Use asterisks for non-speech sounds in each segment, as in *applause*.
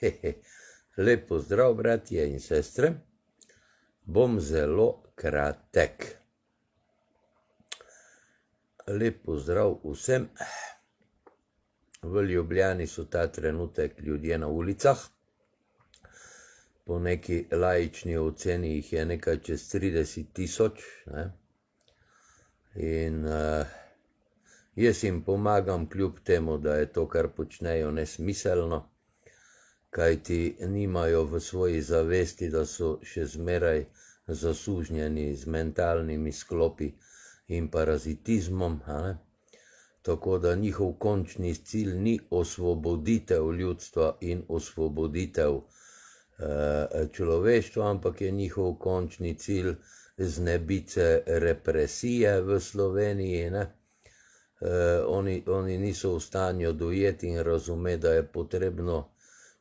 *laughs* Lepo zdrav, bratje in sestre. Bom zelo kratek. Lepo zdrav vsem. V Ljubljani so ta trenutek ljudje na ulicah. Po neki lajični oceni jih je nekaj čez 30 tisoč. Ne? In uh, jaz jim pomagam, kljub temu, da je to, kar počnejo, nesmiselno kajti nimajo v svoji zavesti, da so še zmeraj zasužnjeni z mentalnimi sklopi in parazitizmom. Tako da njihov končni cilj ni osvoboditev ljudstva in osvoboditev eh, človeštva, ampak je njihov končni cilj znebice represije v Sloveniji. Ne? Eh, oni, oni niso v stanju dojeti in razumeti, da je potrebno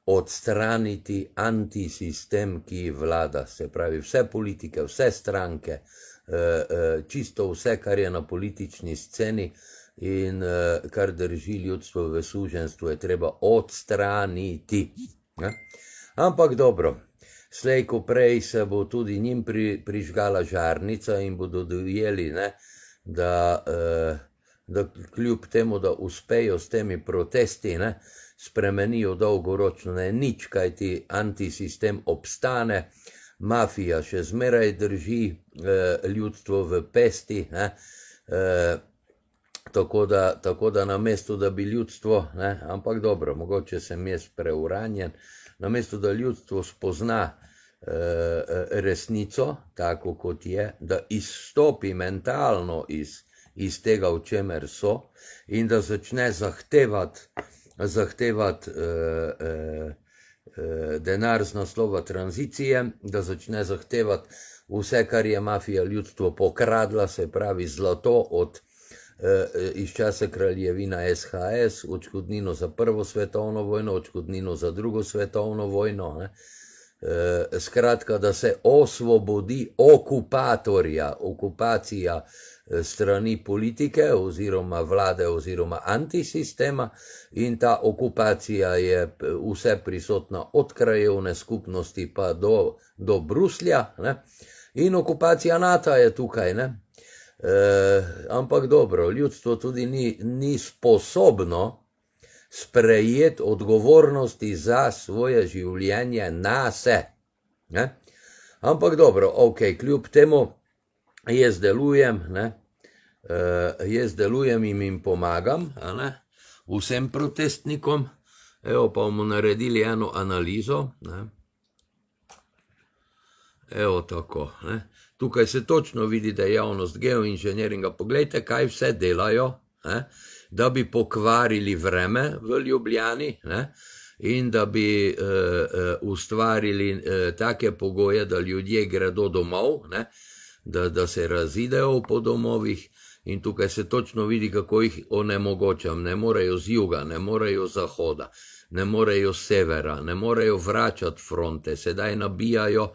odstraniti antisistem, ki vlada, se pravi vse politike, vse stranke, eh, eh, čisto vse, kar je na politični sceni in eh, kar drži ljudstvo v suženstvu, je treba odstraniti. Ampak dobro, slej ko prej se bo tudi njim pri, prižgala žarnica in bodo dojeli, ne, da, da kljub temu, da uspejo s temi protesti, ne, spremenijo dolgoročno, ne nič, kaj ti antisistem obstane, mafija še zmeraj drži eh, ljudstvo v pesti. Ne, eh, tako, da, tako da na mesto, da bi ljudstvo, ne, ampak dobro, mogoče sem jaz preuranjen, na mesto, da ljudstvo spozna eh, resnico, tako kot je, da izstopi mentalno iz, iz tega, v čemer so, in da začne zahtevati zahtevati eh, eh, eh, denar z naslova tranzicije, da začne zahtevati vse, kar je mafija ljudstvo pokradla, se pravi zlato od iz časa kraljevina SHS, odškodnino za prvo svetovno vojno, odškodnino za drugo svetovno vojno. Ne. Skratka, da se osvobodi okupatorja, okupacija Eh, strani politike oziroma vlade oziroma antisistema in ta okupacija je vse prisotna od krajevne skupnosti pa do, do Bruslja ne? in okupacija NATO je tukaj. Ne? E, ampak dobro, ljudstvo tudi ni, ni sposobno sprejeti odgovornosti za svoje življenje na se. Ne? Ampak dobro, ok, kljub temu jaz delujem, ne, uh, jaz delujem in jim pomagam, vsem protestnikom, evo pa bomo naredili eno analizo. Ne. Evo tako. Ne. Tukaj se točno vidi, da je javnost geoinženiringa. Poglejte, kaj vse delajo, ne, da bi pokvarili vreme v Ljubljani. Ne, In da bi uh, uh, ustvarili uh, take pogoje, da ljudje gredo domov, ne, da, da se razidejo po domovih in tukaj se točno vidi, kako jih onemogočam. Ne morejo z juga, ne morejo z zahoda, ne morejo z severa, ne morejo vračati fronte, sedaj nabijajo,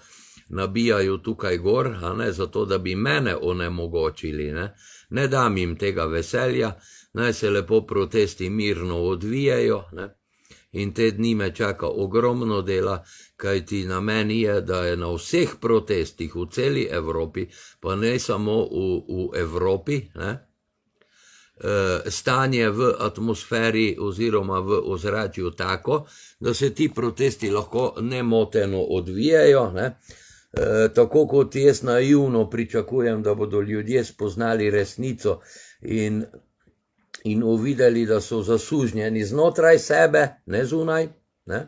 nabijajo tukaj gor, a ne zato, da bi mene onemogočili. Ne, ne dam jim tega veselja, naj se lepo protesti mirno odvijajo. Ne in te dni me čaka ogromno dela, kajti na meni je, da je na vseh protestih v celi Evropi, pa ne samo v, v Evropi, ne, eh, stanje v atmosferi oziroma v ozračju tako, da se ti protesti lahko nemoteno odvijajo. Ne. E, tako kot jaz naivno pričakujem, da bodo ljudje spoznali resnico in in uvideli, da so zasužnjeni znotraj sebe, ne zunaj. Ne?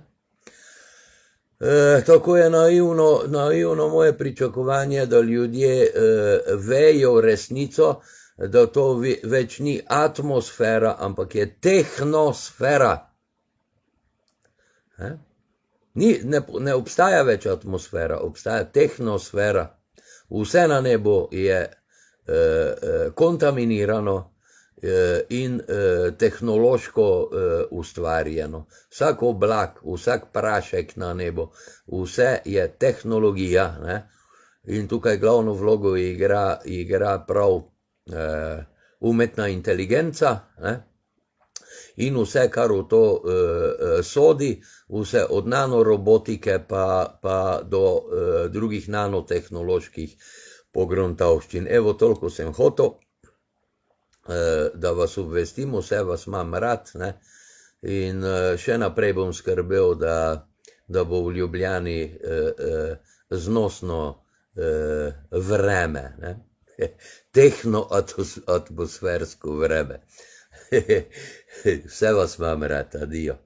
E, tako je naivno, naivno moje pričakovanje, da ljudje e, vejo resnico, da to več ni atmosfera, ampak je tehnosfera. Ni, ne, ne obstaja več atmosfera, obstaja tehnosfera. Vse na nebu je e, e, kontaminirano, in eh, tehnološko eh, ustvarjeno. Vsak oblak, vsak prašek na nebu, vse je tehnologija. Ne? In tukaj glavno vlogo igra, igra prav umetna inteligenca. Ne? in vse, kar v to uh, sodi, vse od nanorobotike pa, pa do uh, drugih nanotehnoloških pogruntavščin. Evo, toliko sem hotel, uh, da vas obvestim, vse vas imam rad ne? in uh, še naprej bom skrbel, da, da bo v Ljubljani uh, uh, znosno uh, vreme. Ne? *laughs* tehno-atmosfersko vreme. *laughs* Vse vas imam rad, adijo.